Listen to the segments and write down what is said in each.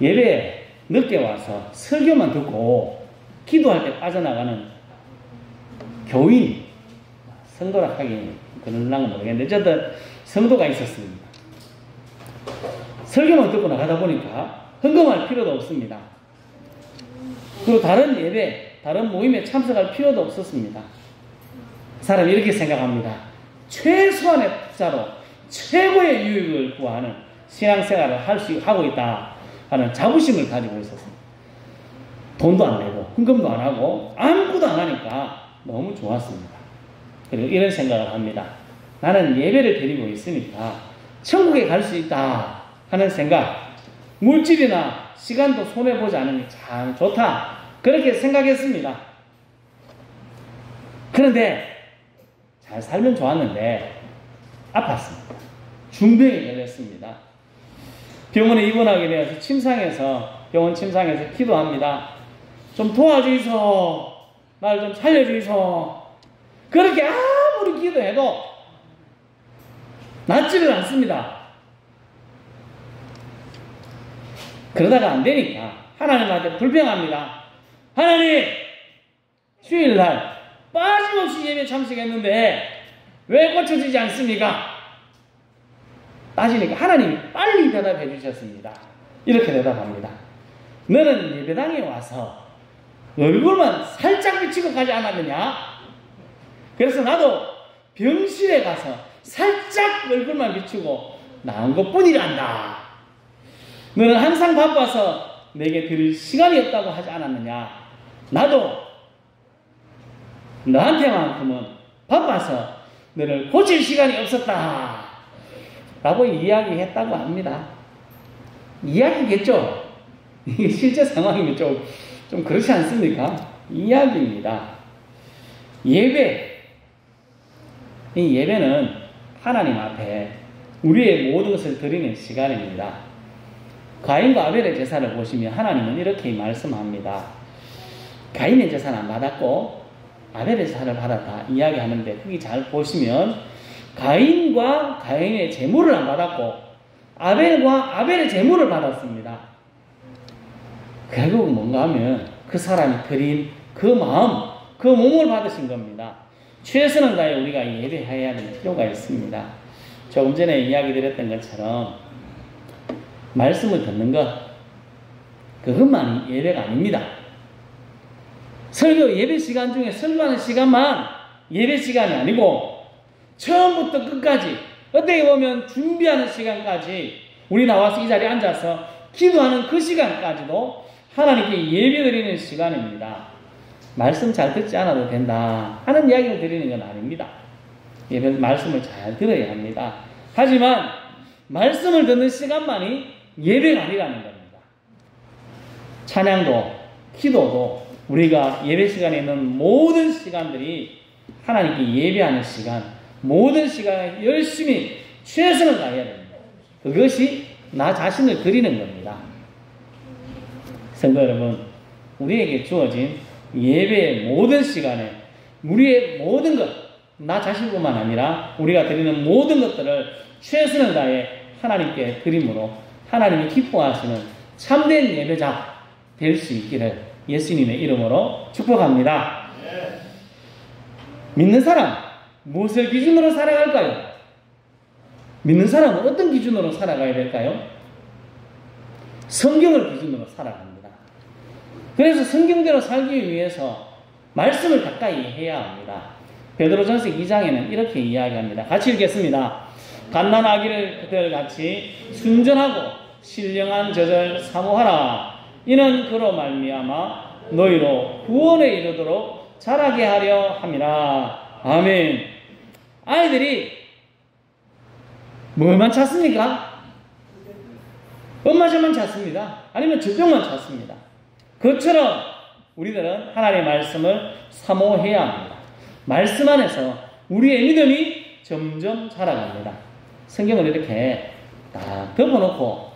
예배 늦게 와서 설교만 듣고 기도할 때 빠져나가는 교인, 성도라 하기 그런랑은 모르겠는데 어쨌든 성도가 있었습니다. 설교만 듣고 나가다 보니까 흥금할 필요도 없습니다. 그리고 다른 예배, 다른 모임에 참석할 필요도 없었습니다. 사람이 이렇게 생각합니다. 최소한의 투자로 최고의 유익을 구하는 신앙생활을 할 수 하고 있다 하는 자부심을 가지고 있었습니다. 돈도 안 내고 헌금도 안 하고 아무것도 안 하니까 너무 좋았습니다. 그리고 이런 생각을 합니다. 나는 예배를 드리고 있으니까 천국에 갈 수 있다 하는 생각, 물질이나 시간도 손해 보지 않으니 참 좋다. 그렇게 생각했습니다. 그런데 잘 살면 좋았는데 아팠습니다. 중병이 걸렸습니다. 병원에 입원하게 되어서 침상에서 병원 침상에서 기도합니다. 좀 도와주이소. 날 좀 살려주이소. 그렇게 아무리 기도해도 낫지를 않습니다. 그러다가 안 되니까 하나님한테 불평합니다. 하나님, 주일날 빠짐없이 예배 참석했는데 왜 고쳐지지 않습니까? 따지니까 하나님이 빨리 대답해 주셨습니다. 이렇게 대답합니다. 너는 예배당에 와서 얼굴만 살짝 비치고 가지 않았느냐? 그래서 나도 병실에 가서 살짝 얼굴만 비추고 나온 것 뿐이란다. 너는 항상 바빠서 내게 드릴 시간이 없다고 하지 않았느냐? 나도 너한테만큼은 바빠서 너를 고칠 시간이 없었다. 라고 이야기했다고 합니다. 이야기겠죠? 이게 실제 상황이면 좀, 좀 그렇지 않습니까? 이야기입니다. 예배. 이 예배는 하나님 앞에 우리의 모든 것을 드리는 시간입니다. 가인과 아벨의 제사를 보시면 하나님은 이렇게 말씀합니다. 가인의 제사는 안 받았고 아벨의 제사를 받았다 이야기하는데 거기 잘 보시면 가인과 가인의 제물을 안 받았고 아벨과 아벨의 제물을 받았습니다. 결국 뭔가 하면 그 사람이 드린 그 마음, 그 몸을 받으신 겁니다. 최선을 다해 우리가 예배해야 하는 필요가 있습니다. 조금 전에 이야기 드렸던 것처럼 말씀을 듣는 것, 그것만이 예배가 아닙니다. 설교 예배 시간 중에 설교하는 시간만 예배 시간이 아니고 처음부터 끝까지 어떻게 보면 준비하는 시간까지 우리 나와서 이 자리에 앉아서 기도하는 그 시간까지도 하나님께 예배 드리는 시간입니다. 말씀 잘 듣지 않아도 된다 하는 이야기를 드리는 건 아닙니다. 예배 말씀을 잘 들어야 합니다. 하지만 말씀을 듣는 시간만이 예배가 아니라는 겁니다. 찬양도, 기도도 우리가 예배 시간에 있는 모든 시간들이 하나님께 예배하는 시간, 모든 시간에 열심히 최선을 다해야 됩니다. 그것이 나 자신을 드리는 겁니다. 성도 여러분, 우리에게 주어진 예배의 모든 시간에 우리의 모든 것, 나 자신뿐만 아니라 우리가 드리는 모든 것들을 최선을 다해 하나님께 드림으로 하나님이 기뻐하시는 참된 예배자 될 수 있기를 예수님의 이름으로 축복합니다. 믿는 사람, 무엇을 기준으로 살아갈까요? 믿는 사람은 어떤 기준으로 살아가야 될까요? 성경을 기준으로 살아갑니다. 그래서 성경대로 살기 위해서 말씀을 가까이 해야 합니다. 베드로전서 2장에는 이렇게 이야기합니다. 같이 읽겠습니다. 갓난 아기를 그들 같이 순전하고 신령한 저절 사모하라. 이는 그로 말미암아 너희로 구원에 이르도록 자라게 하려 함이라. 아멘. 아이들이 뭘만 찾습니까? 엄마 젖만 찾습니다. 아니면 젖병만 찾습니다. 그처럼 우리들은 하나님의 말씀을 사모해야 합니다. 말씀 안에서 우리의 믿음이 점점 자라갑니다. 성경을 이렇게 딱 덮어놓고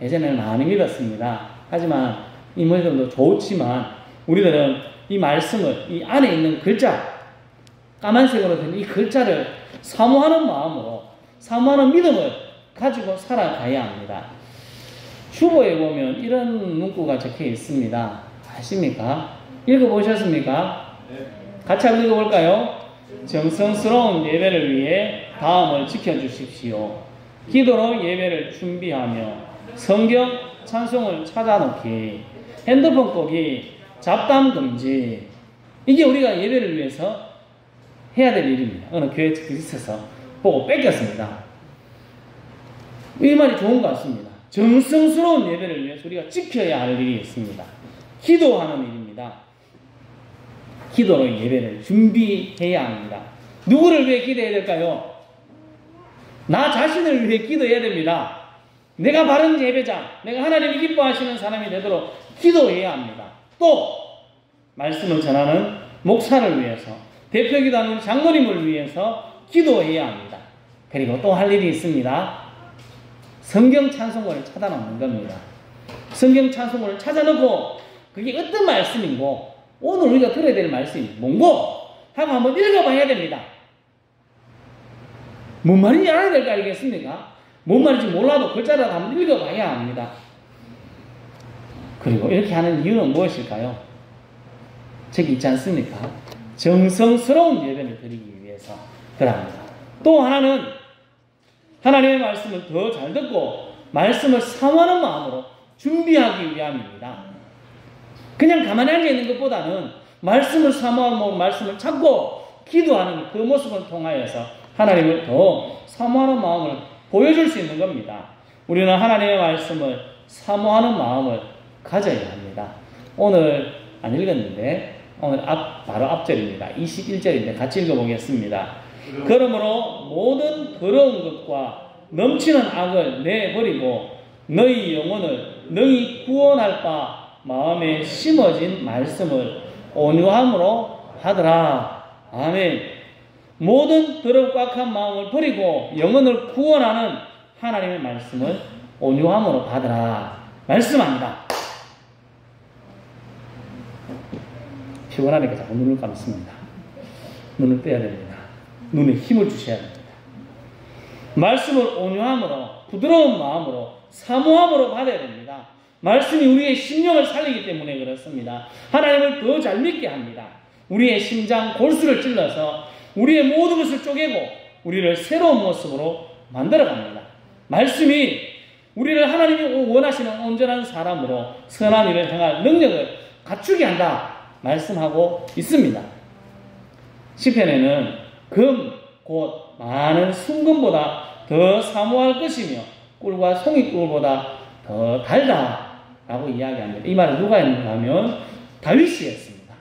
예전에는 많이 믿었습니다. 하지만 이 믿음도 좋지만 우리들은 이 말씀을 이 안에 있는 글자 까만색으로 된 이 글자를 사모하는 마음으로 사모하는 믿음을 가지고 살아가야 합니다. 주보에 보면 이런 문구가 적혀 있습니다. 아십니까? 읽어보셨습니까? 같이 한번 읽어볼까요? 정성스러운 예배를 위해 다음을 지켜주십시오. 기도로 예배를 준비하며 성경 찬송을 찾아놓기, 핸드폰 끄기, 잡담 금지. 이게 우리가 예배를 위해서 해야 될 일입니다. 어느 교회 있어서 보고 뺏겼습니다. 이 말이 좋은 것 같습니다. 정성스러운 예배를 위해서 우리가 지켜야 할 일이 있습니다. 기도하는 일입니다. 기도로 예배를 준비해야 합니다. 누구를 위해 기도해야 될까요? 나 자신을 위해 기도해야 됩니다. 내가 바른 예배자, 내가 하나님이 기뻐하시는 사람이 되도록 기도해야 합니다. 또 말씀을 전하는 목사를 위해서, 대표 기도하는 장로님을 위해서 기도해야 합니다. 그리고 또 할 일이 있습니다. 성경 찬송을 찾아놓는 겁니다. 성경 찬송을 찾아놓고 그게 어떤 말씀이고 오늘 우리가 들어야 될 말씀이 뭔고 하고 한번 읽어봐야 됩니다. 뭔 말인지 알아야 될 거 아니겠습니까? 뭔 말인지 몰라도 글자라도 한번 읽어봐야 합니다. 그리고 이렇게 하는 이유는 무엇일까요? 저기 있지 않습니까? 정성스러운 예배를 드리기 위해서 그럽니다. 또 하나는 하나님의 말씀을 더 잘 듣고 말씀을 사모하는 마음으로 준비하기 위함입니다. 그냥 가만히 앉아 있는 것보다는 말씀을 사모하고 말씀을 찾고 기도하는 그 모습을 통하여서 하나님을 더 사모하는 마음을 보여줄 수 있는 겁니다. 우리는 하나님의 말씀을 사모하는 마음을 가져야 합니다. 오늘 안 읽었는데 오늘 앞, 바로 앞절입니다. 21절인데 같이 읽어보겠습니다. 그러므로 모든 더러운 것과 넘치는 악을 내버리고 너희 영혼을 너희 구원할 바 마음에 심어진 말씀을 온유함으로 하더라. 아멘. 모든 더럽고 악한 마음을 버리고 영혼을 구원하는 하나님의 말씀을 온유함으로 받으라. 말씀합니다. 피곤하니까 자꾸 눈을 감습니다. 눈을 떼야 됩니다. 눈에 힘을 주셔야 됩니다. 말씀을 온유함으로, 부드러운 마음으로, 사모함으로 받아야 됩니다. 말씀이 우리의 심령을 살리기 때문에 그렇습니다. 하나님을 더 잘 믿게 합니다. 우리의 심장 골수를 찔러서 우리의 모든 것을 쪼개고 우리를 새로운 모습으로 만들어 갑니다. 말씀이 우리를 하나님이 원하시는 온전한 사람으로 선한 일을 행할 능력을 갖추게 한다. 말씀하고 있습니다. 시편에는 금, 곧 많은 순금보다 더 사모할 것이며 꿀과 송이꿀보다 더 달다라고 이야기합니다. 이 말을 누가 했는가 하면 다윗이 했습니다.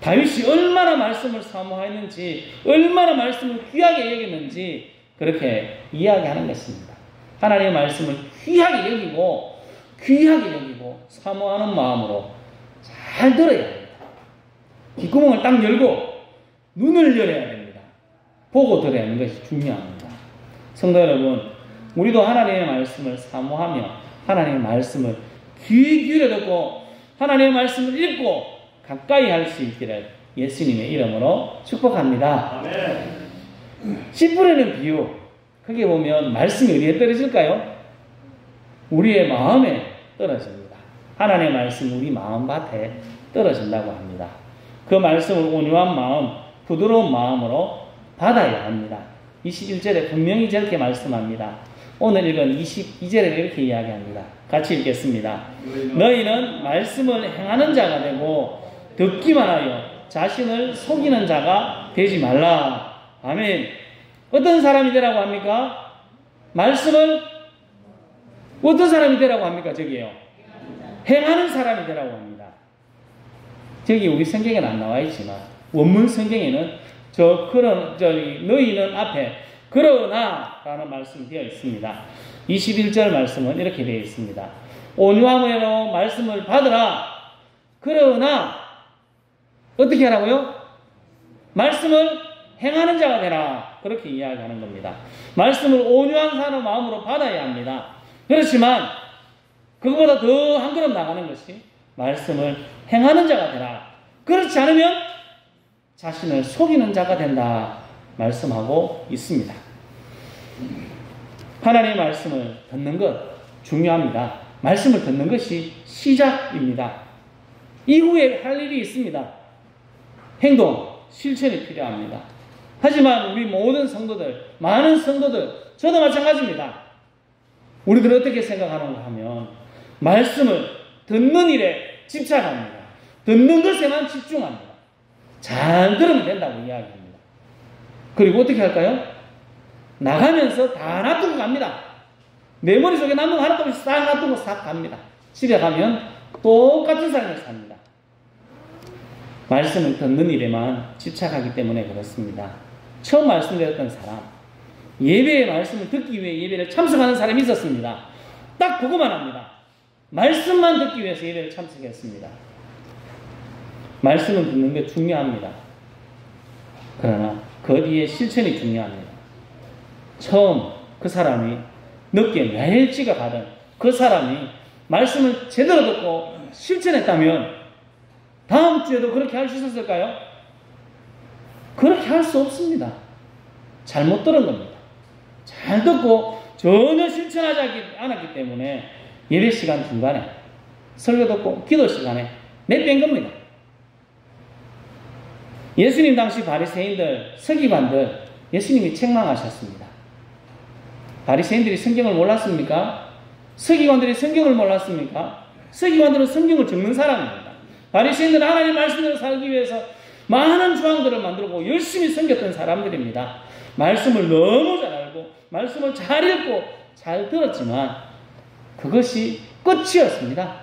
다윗이 얼마나 말씀을 사모했는지, 얼마나 말씀을 귀하게 여겼는지 그렇게 이야기하는 것입니다. 하나님의 말씀을 귀하게 여기고, 귀하게 여기고, 사모하는 마음으로 잘 들어야 합니다. 귓구멍을 딱 열고, 눈을 열어야 됩니다. 보고 들어야 하는 것이 중요합니다. 성도 여러분, 우리도 하나님의 말씀을 사모하며, 하나님의 말씀을 귀 기울여 듣고, 하나님의 말씀을 읽고, 가까이 할 수 있기를 예수님의 이름으로 축복합니다. 씨 뿌리는 비유. 크게 보면 말씀이 어디에 떨어질까요? 우리의 마음에 떨어집니다. 하나님의 말씀 우리 마음밭에 떨어진다고 합니다. 그 말씀을 온유한 마음, 부드러운 마음으로 받아야 합니다. 21절에 분명히 저렇게 말씀합니다. 오늘 읽은 22절에 이렇게 이야기합니다. 같이 읽겠습니다. 너희는 말씀을 행하는 자가 되고 듣기만 하여 자신을 속이는 자가 되지 말라. 아멘. 어떤 사람이 되라고 합니까? 말씀을 어떤 사람이 되라고 합니까? 저기요. 행하는 사람이 되라고 합니다. 저기 우리 성경에는 안 나와 있지만 원문 성경에는 저 그런 저기 너희는 앞에 그러나라는 말씀이 되어 있습니다. 21절 말씀은 이렇게 되어 있습니다. 온유함으로 말씀을 받으라. 그러나 어떻게 하라고요? 말씀을 행하는 자가 되라. 그렇게 이야기하는 겁니다. 말씀을 온유한 사는 마음으로 받아야 합니다. 그렇지만 그것보다 더 한 걸음 나가는 것이 말씀을 행하는 자가 되라. 그렇지 않으면 자신을 속이는 자가 된다. 말씀하고 있습니다. 하나님의 말씀을 듣는 것, 중요합니다. 말씀을 듣는 것이 시작입니다. 이후에 할 일이 있습니다. 행동, 실천이 필요합니다. 하지만 우리 모든 성도들, 많은 성도들, 저도 마찬가지입니다. 우리들 어떻게 생각하는가 하면, 말씀을 듣는 일에 집착합니다. 듣는 것에만 집중합니다. 잘 들으면 된다고 이야기합니다. 그리고 어떻게 할까요? 나가면서 다 놔두고 갑니다. 내 머릿속에 남는 거 하나도 없이 싹 놔두고 싹 갑니다. 집에 가면 똑같은 삶을 삽니다. 말씀을 듣는 일에만 집착하기 때문에 그렇습니다. 처음 말씀드렸던 사람, 예배의 말씀을 듣기 위해 예배를 참석하는 사람이 있었습니다. 딱 그거만 합니다. 말씀만 듣기 위해서 예배를 참석했습니다. 말씀을 듣는 게 중요합니다. 그러나 그 뒤에 실천이 중요합니다. 처음 그 사람이 늦게 매일지가 가든 그 사람이 말씀을 제대로 듣고 실천했다면 다음 주에도 그렇게 할 수 있었을까요? 그렇게 할 수 없습니다. 잘못 들은 겁니다. 잘 듣고 전혀 실천하지 않았기 때문에 예배 시간 중간에 설교 듣고 기도 시간에 내뺀 겁니다. 예수님 당시 바리새인들, 서기관들 예수님이 책망하셨습니다. 바리새인들이 성경을 몰랐습니까? 서기관들이 성경을 몰랐습니까? 서기관들은 성경을 적는 사람입니다. 바리새인들은 하나님 말씀대로 살기 위해서 많은 조항들을 만들고 열심히 섬겼던 사람들입니다. 말씀을 너무 잘 알고 말씀을 잘 읽고 잘 들었지만 그것이 끝이었습니다.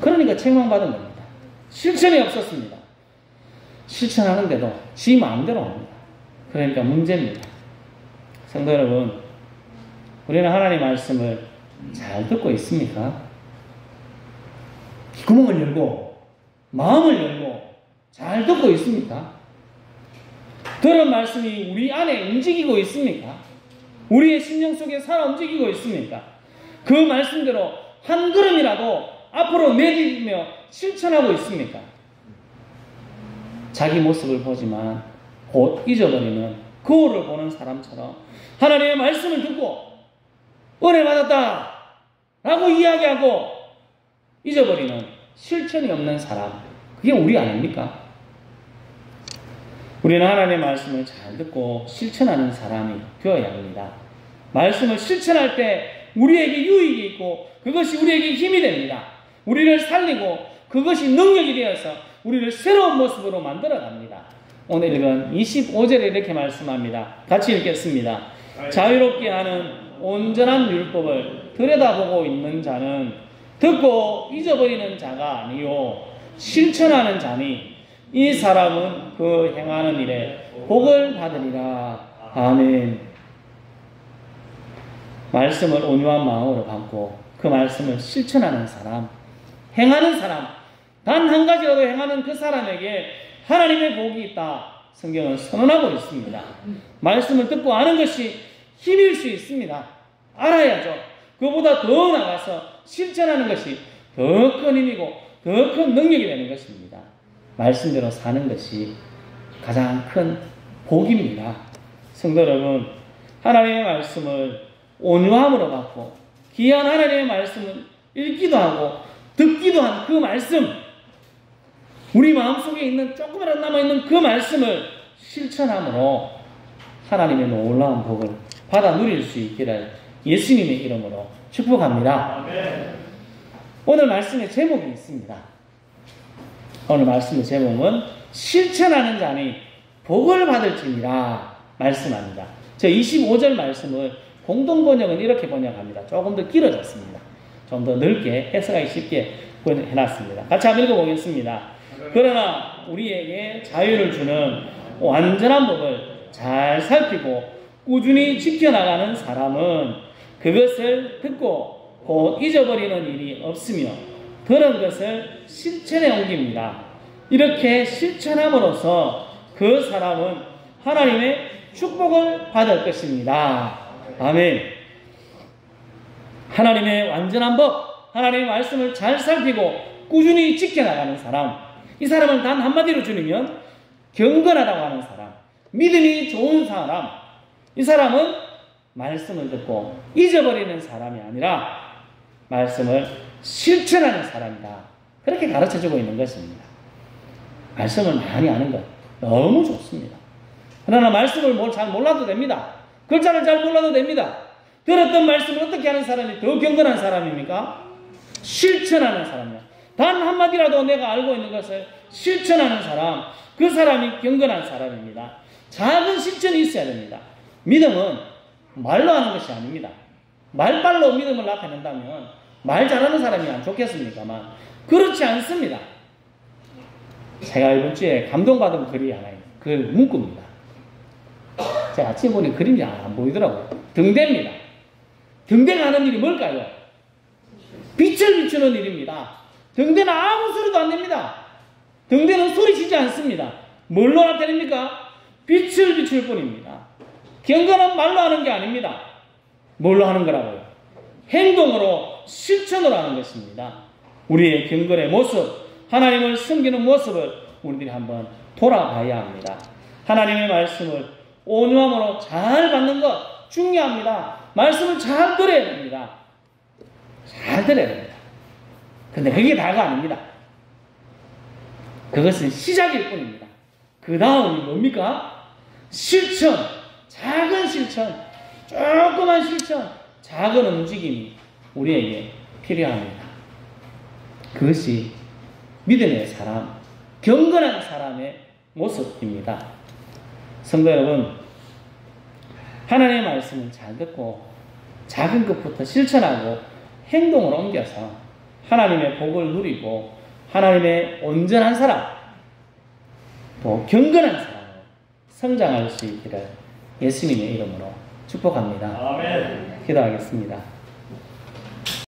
그러니까 책망받은 겁니다. 실천이 없었습니다. 실천하는데도 지 마음대로 합니다. 그러니까 문제입니다. 성도 여러분, 우리는 하나님 말씀을 잘 듣고 있습니까? 구멍을 열고 마음을 열고 잘 듣고 있습니까? 들은 말씀이 우리 안에 움직이고 있습니까? 우리의 심령 속에 살아 움직이고 있습니까? 그 말씀대로 한 걸음이라도 앞으로 내디디며 실천하고 있습니까? 자기 모습을 보지만 곧 잊어버리는 거울을 보는 사람처럼 하나님의 말씀을 듣고 은혜 받았다 라고 이야기하고 잊어버리는 실천이 없는 사람 그게 우리 아닙니까? 우리는 하나님의 말씀을 잘 듣고 실천하는 사람이 되어야 합니다. 말씀을 실천할 때 우리에게 유익이 있고 그것이 우리에게 힘이 됩니다. 우리를 살리고 그것이 능력이 되어서 우리를 새로운 모습으로 만들어 갑니다. 오늘 읽은 25절에 이렇게 말씀합니다. 같이 읽겠습니다. 자유롭게 하는 온전한 율법을 들여다보고 있는 자는 듣고 잊어버리는 자가 아니요 실천하는 자니 이 사람은 그 행하는 일에 복을 받으리라. 아멘. 말씀을 온유한 마음으로 받고 그 말씀을 실천하는 사람, 행하는 사람, 단 한 가지라도 행하는 그 사람에게 하나님의 복이 있다. 성경은 선언하고 있습니다. 말씀을 듣고 아는 것이 힘일 수 있습니다. 알아야죠. 그보다 더 나가서 실천하는 것이 더 큰 힘이고 더 큰 능력이 되는 것입니다. 말씀대로 사는 것이 가장 큰 복입니다. 성도 여러분, 하나님의 말씀을 온유함으로 받고 귀한 하나님의 말씀을 읽기도 하고 듣기도 한 그 말씀, 우리 마음속에 있는 조금이라도 남아있는 그 말씀을 실천함으로 하나님의 놀라운 복을 받아 누릴 수 있기를 예수님의 이름으로 축복합니다. 오늘 말씀의 제목이 있습니다. 오늘 말씀의 제목은 실천하는 자니 복을 받을지니라 말씀합니다. 저 25절 말씀을 공동 번역은 이렇게 번역합니다. 조금 더 길어졌습니다. 좀 더 넓게 해석하기 쉽게 해놨습니다. 같이 한번 읽어보겠습니다. 그러나 우리에게 자유를 주는 완전한 법을 잘 살피고 꾸준히 지켜나가는 사람은 그것을 듣고 곧 잊어버리는 일이 없으며 그런 것을 실천에 옮깁니다. 이렇게 실천함으로써 그 사람은 하나님의 축복을 받을 것입니다. 아멘. 하나님의 완전한 법, 하나님의 말씀을 잘 살피고 꾸준히 지켜나가는 사람. 이 사람을 단 한마디로 줄이면 경건하다고 하는 사람, 믿음이 좋은 사람. 이 사람은 말씀을 듣고 잊어버리는 사람이 아니라 말씀을 실천하는 사람이다. 그렇게 가르쳐 주고 있는 것입니다. 말씀을 많이 아는 것 너무 좋습니다. 그러나 말씀을 잘 몰라도 됩니다. 글자를 잘 몰라도 됩니다. 들었던 말씀을 어떻게 하는 사람이 더 경건한 사람입니까? 실천하는 사람이야. 단 한마디라도 내가 알고 있는 것을 실천하는 사람, 그 사람이 경건한 사람입니다. 작은 실천이 있어야 됩니다. 믿음은 말로 하는 것이 아닙니다. 말발로 믿음을 나타낸다면 말 잘하는 사람이 안 좋겠습니까만 그렇지 않습니다. 제가 이번 주에 감동받은 글이 하나. 그 문구입니다. 제가 아침에 보니 그림이 안 보이더라고요. 등대입니다. 등대가 하는 일이 뭘까요? 빛을 비추는 일입니다. 등대는 아무 소리도 안 냅니다. 등대는 소리치지 않습니다. 뭘로 나타냅니까? 빛을 비출 뿐입니다. 경건한 말로 하는 게 아닙니다. 뭘로 하는 거라고요? 행동으로 실천으로 하는 것입니다. 우리의 경건의 모습, 하나님을 섬기는 모습을 우리들이 한번 돌아봐야 합니다. 하나님의 말씀을 온유함으로 잘 받는 것 중요합니다. 말씀을 잘 들어야 됩니다. 잘 들어야 됩니다. 근데 그게 다가 아닙니다. 그것은 시작일 뿐입니다. 그 다음이 뭡니까? 실천, 작은 실천, 조그만 실천, 작은 움직임이 우리에게 필요합니다. 그것이 믿음의 사람, 경건한 사람의 모습입니다. 성도 여러분, 하나님의 말씀을 잘 듣고 작은 것부터 실천하고 행동을 옮겨서 하나님의 복을 누리고 하나님의 온전한 사람, 또 경건한 사람으로 성장할 수 있기를 예수님의 이름으로 축복합니다. 아멘. 기도하겠습니다.